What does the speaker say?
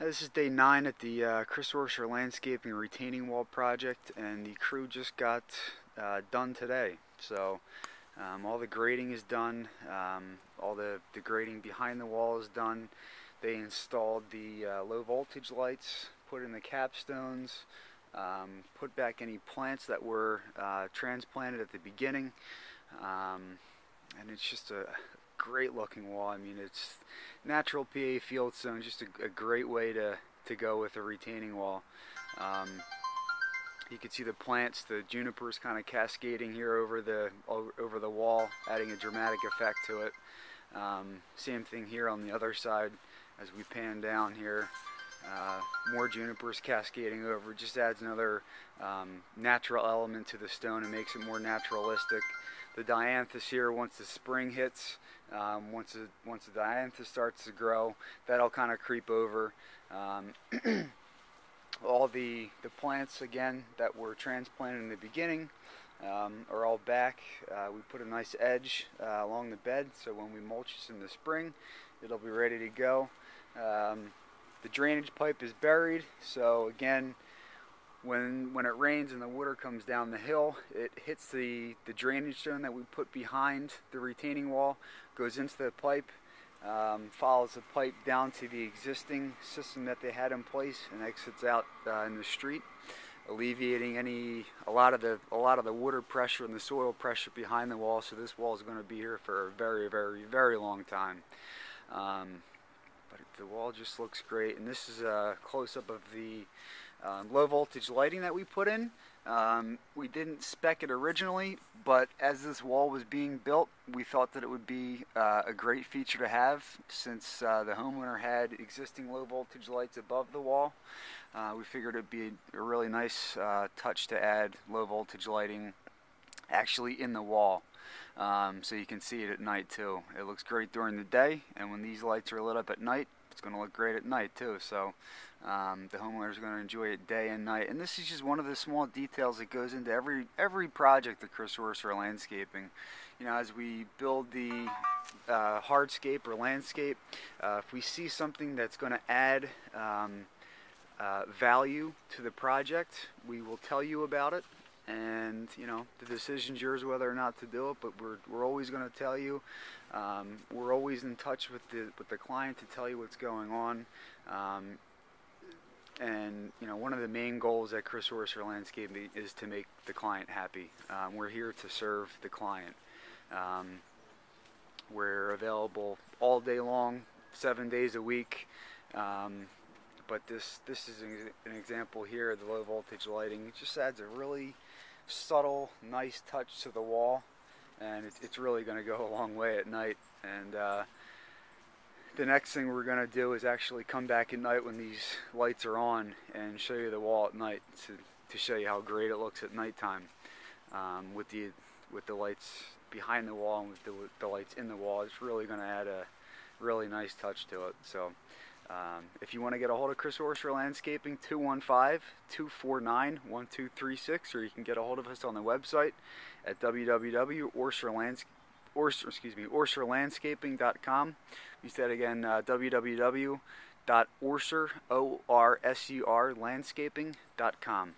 This is day nine at the uh, Chris Orser Landscaping Retaining Wall Project, and the crew just got uh, done today. So um, all the grading is done, um, all the, the grading behind the wall is done. They installed the uh, low voltage lights, put in the capstones, um, put back any plants that were uh, transplanted at the beginning, um, and it's just a great looking wall. I mean, it's natural PA field stone, just a, a great way to, to go with a retaining wall. Um, you can see the plants, the junipers kind of cascading here over the over the wall, adding a dramatic effect to it. Um, same thing here on the other side as we pan down here. Uh, more junipers cascading over just adds another um, natural element to the stone and makes it more naturalistic the dianthus here once the spring hits um, once the, once the dianthus starts to grow that'll kind of creep over. Um, all the the plants again that were transplanted in the beginning um, are all back. Uh, we put a nice edge uh, along the bed so when we mulch this in the spring it'll be ready to go. Um, the drainage pipe is buried so again when when it rains and the water comes down the hill, it hits the, the drainage stone that we put behind the retaining wall, goes into the pipe, um, follows the pipe down to the existing system that they had in place, and exits out uh, in the street, alleviating any a lot of the a lot of the water pressure and the soil pressure behind the wall. So this wall is going to be here for a very very very long time. Um, but the wall just looks great, and this is a close up of the um, low voltage lighting that we put in. Um, we didn't spec it originally, but as this wall was being built, we thought that it would be uh, a great feature to have since uh, the homeowner had existing low voltage lights above the wall. Uh, we figured it'd be a really nice uh, touch to add low voltage lighting actually in the wall. Um, so you can see it at night too. It looks great during the day, and when these lights are lit up at night, it's going to look great at night too. So um, the homeowners are going to enjoy it day and night. And this is just one of the small details that goes into every every project at Chris Orser Landscaping. You know, as we build the uh, hardscape or landscape, uh, if we see something that's going to add um, uh, value to the project, we will tell you about it. And you know, the decision's yours whether or not to do it. But we're we're always going to tell you. Um, we're always in touch with the with the client to tell you what's going on. Um, and you know, one of the main goals at Chris Orser Landscaping is to make the client happy. Um, we're here to serve the client. Um, we're available all day long, seven days a week. But this this is an example here. Of the low voltage lighting it just adds a really subtle, nice touch to the wall, and it, it's really going to go a long way at night. And uh, the next thing we're going to do is actually come back at night when these lights are on and show you the wall at night to, to show you how great it looks at nighttime um, with the with the lights behind the wall and with the, the lights in the wall. It's really going to add a really nice touch to it. So um, if you want to get a hold of Chris Orser Landscaping, 215-249-1236, or you can get a hold of us on the website at www.orserlandscaping Orser, excuse me, orserlandscaping.com. You said again, uh, www.orser, O-R-S-E-R, landscaping.com.